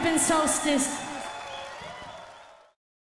Open Solstice